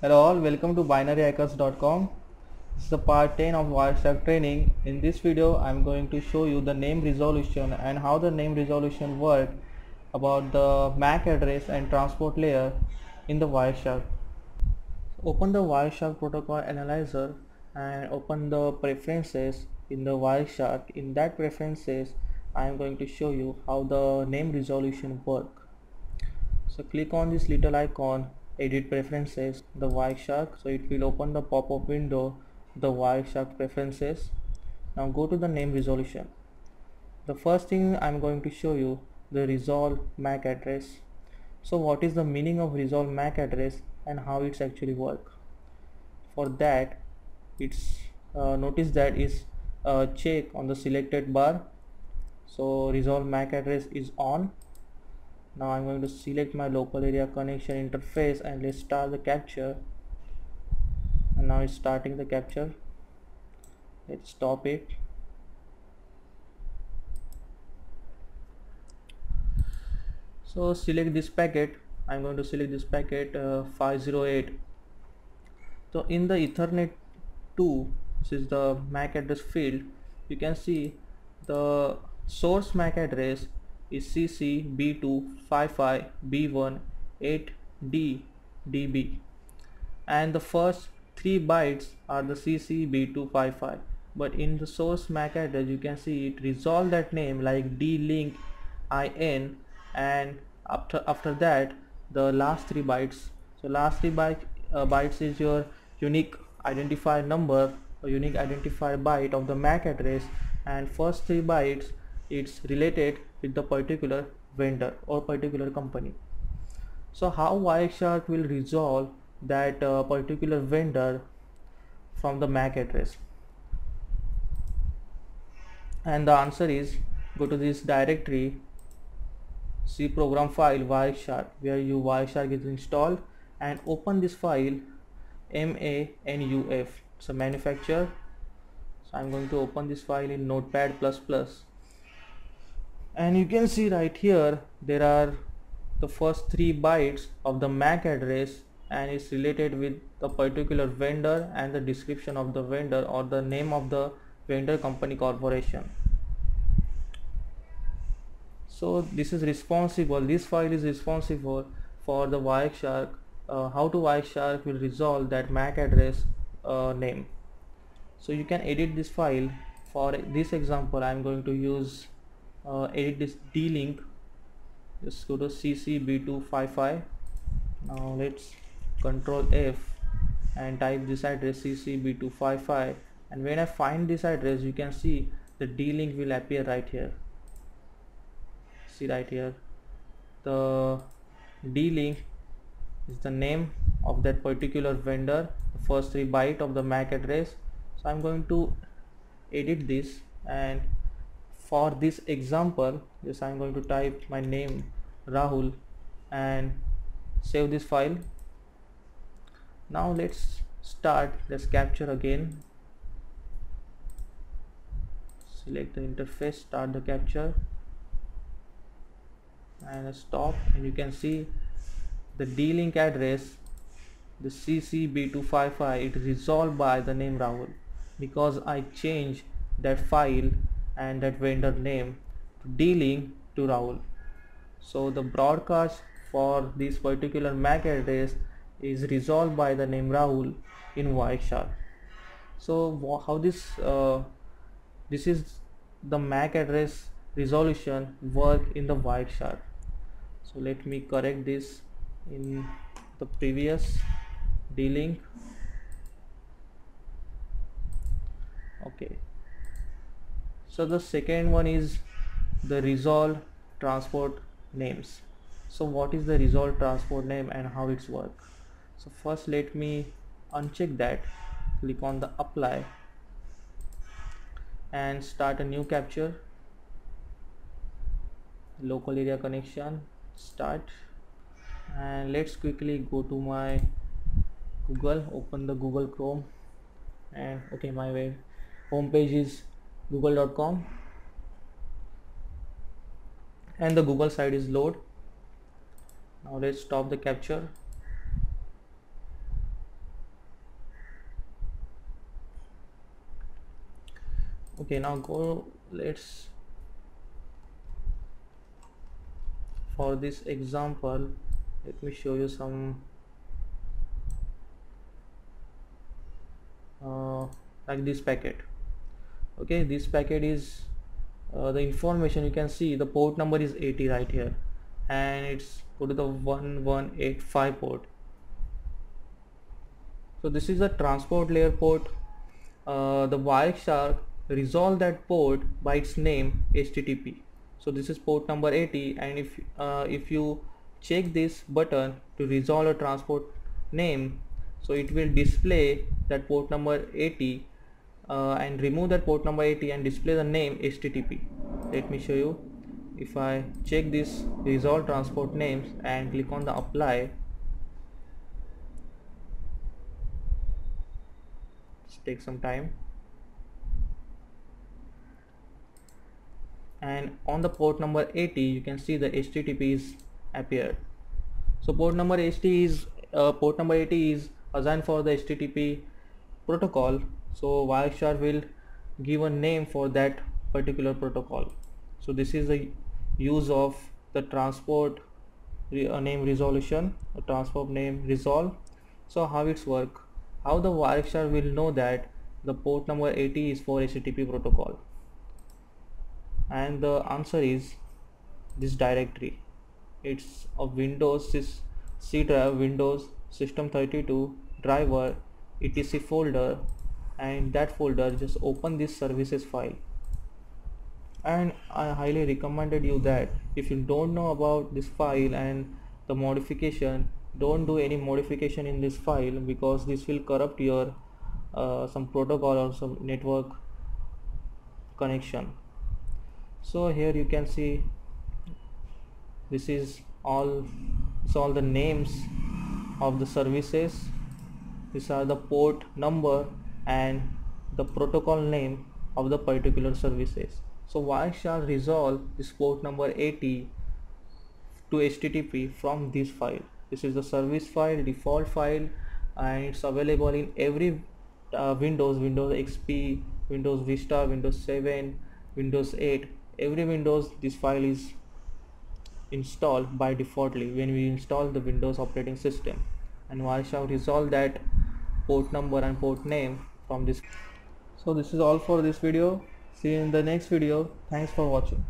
Hello all, welcome to binaryhackers.com. This is the part 10 of Wireshark training. In this video, I'm going to show you the name resolution and how the name resolution work about the MAC address and transport layer in the Wireshark. Open the Wireshark protocol analyzer and open the preferences in the Wireshark. In that preferences, I am going to show you how the name resolution work. So click on this little icon edit preferences the Wireshark so it will open the pop-up window the Wireshark preferences. Now go to the name resolution. The first thing I'm going to show you the resolve MAC address. So what is the meaning of resolve MAC address and how it's actually work? For that it's uh, notice that is a check on the selected bar. So resolve MAC address is on now I'm going to select my local area connection interface and let's start the capture. And now it's starting the capture. Let's stop it. So select this packet. I'm going to select this packet uh, 508 so in the ethernet 2 this is the MAC address field you can see the source MAC address is CC B255 B1 8D DB and the first three bytes are the CC B255 but in the source MAC address you can see it resolve that name like D-link IN and after after that the last three bytes. So last three byte, uh, bytes is your unique identifier number or unique identifier byte of the MAC address and first three bytes it's related with the particular vendor or particular company. So how Wireshark will resolve that uh, particular vendor from the MAC address? And the answer is go to this directory C program file Wireshark where you Wireshark is installed and open this file MANUF so manufacturer so I'm going to open this file in notepad plus plus and you can see right here there are the first three bytes of the MAC address and it's related with the particular vendor and the description of the vendor or the name of the vendor company corporation. So this is responsible this file is responsible for the Wireshark uh, how to Wireshark will resolve that MAC address uh, name. So you can edit this file. For this example I'm going to use uh, edit this d-link. Just go to ccb255 now let's control F and type this address ccb255 and when I find this address you can see the d-link will appear right here. See right here? The d-link is the name of that particular vendor the first three byte of the MAC address. So I'm going to edit this and for this example yes I'm going to type my name Rahul and save this file. Now let's start. Let's capture again. Select the interface start the capture. And stop. And you can see the d-link address the CCB255 it resolved by the name Rahul because I changed that file and that vendor name D-Link to Rahul. So the broadcast for this particular MAC address is resolved by the name Rahul in Wireshark. So how this uh, this is the MAC address resolution work in the Wireshark. So let me correct this in the previous D-Link. Okay so the second one is the resolve transport names. So what is the resolve transport name and how it's work? So first let me uncheck that. Click on the apply and start a new capture. Local area connection start. And let's quickly go to my google. Open the google chrome. And okay my web home page is google.com and the google site is load. Now let's stop the capture. Okay now go let's for this example let me show you some uh, like this packet okay this packet is uh, the information you can see the port number is 80 right here. And it's go to the 1185 port. So this is a transport layer port. Uh, the Wireshark resolve that port by its name HTTP so this is port number 80 and if uh, if you check this button to resolve a transport name so it will display that port number 80 uh, and remove that port number 80 and display the name HTTP let me show you. If I check this resolve transport names and click on the apply just take some time. And on the port number 80 you can see the HTTP is appeared. So port number 80 is uh, port number 80 is assigned for the HTTP protocol so Wireshark will give a name for that particular protocol. So this is the use of the transport uh, name resolution a transport name resolve. So how it's work? How the Wireshark will know that the port number 80 is for HTTP protocol? And the answer is this directory. It's a Windows C drive Windows system 32 driver etc folder and that folder just open this services file. And I highly recommended you that if you don't know about this file and the modification don't do any modification in this file because this will corrupt your uh, some protocol or some network connection. So here you can see this is all it's all the names of the services. These are the port number and the protocol name of the particular services so Wireshark resolve this port number 80 to HTTP from this file? This is the service file default file and it's available in every uh, Windows Windows XP Windows Vista Windows 7 Windows 8 every Windows this file is installed by defaultly when we install the Windows operating system. And Wireshark resolve that port number and port name from this. So this is all for this video. See you in the next video. Thanks for watching